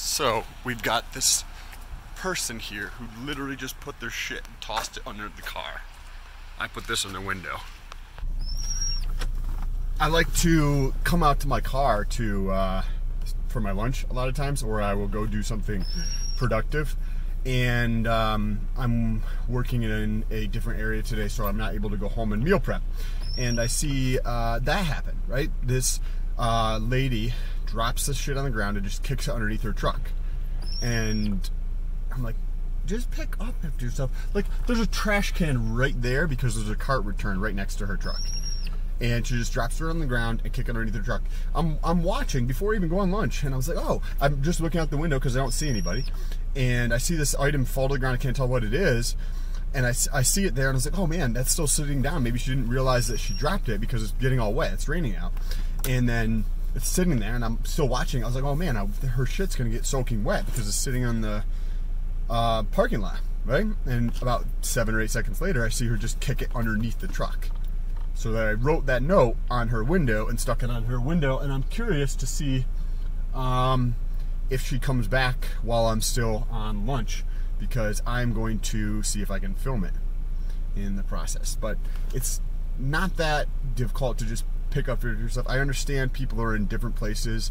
So we've got this person here who literally just put their shit and tossed it under the car. I put this in the window. I like to come out to my car to uh, for my lunch a lot of times, or I will go do something productive. And um, I'm working in a different area today, so I'm not able to go home and meal prep. And I see uh, that happen, right? This uh, lady drops the shit on the ground and just kicks it underneath her truck. And I'm like, just pick up after yourself. Like, there's a trash can right there because there's a cart return right next to her truck. And she just drops it on the ground and kick it underneath her truck. I'm, I'm watching before I even go on lunch, and I was like, oh, I'm just looking out the window because I don't see anybody. And I see this item fall to the ground. I can't tell what it is. And I, I see it there, and I was like, oh man, that's still sitting down. Maybe she didn't realize that she dropped it because it's getting all wet. It's raining out. And then sitting there, and I'm still watching. I was like, oh man, I, her shit's gonna get soaking wet because it's sitting on the uh, parking lot, right? And about seven or eight seconds later, I see her just kick it underneath the truck. So that I wrote that note on her window and stuck it on her window, and I'm curious to see um, if she comes back while I'm still on lunch because I'm going to see if I can film it in the process. But it's not that difficult to just pick up your stuff. I understand people are in different places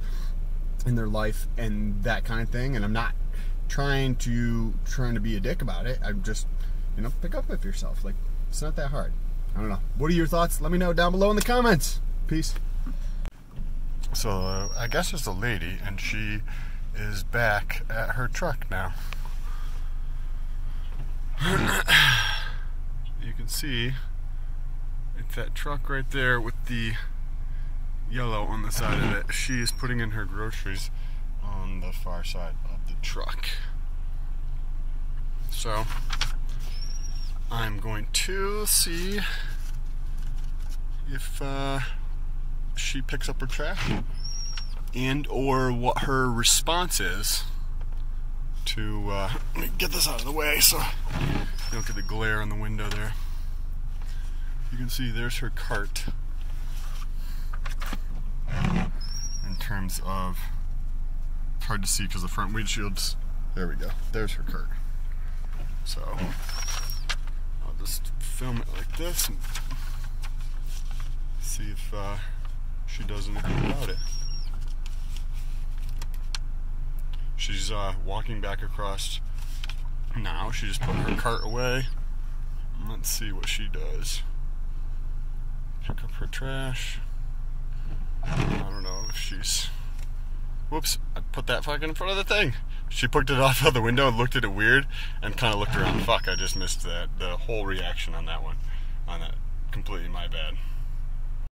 in their life and that kind of thing, and I'm not trying to trying to be a dick about it. I'm just you know pick up with yourself. Like it's not that hard. I don't know. What are your thoughts? Let me know down below in the comments. Peace. So uh, I guess it's a lady, and she is back at her truck now. you can see it's that truck right there with the yellow on the side of it. She is putting in her groceries on the far side of the truck. So I'm going to see if uh, she picks up her trash and or what her response is to uh, get this out of the way so you don't get the glare on the window there. You can see there's her cart in terms of it's hard to see because the front windshield's there we go. There's her cart. So I'll just film it like this and see if uh, she does anything about it. She's uh, walking back across now. She just put her cart away. Let's see what she does. Her trash. I don't know if she's. Whoops, I put that fucking in front of the thing. She picked it off of the window and looked at it weird and kind of looked around. Fuck, I just missed that. The whole reaction on that one. On that. Completely my bad.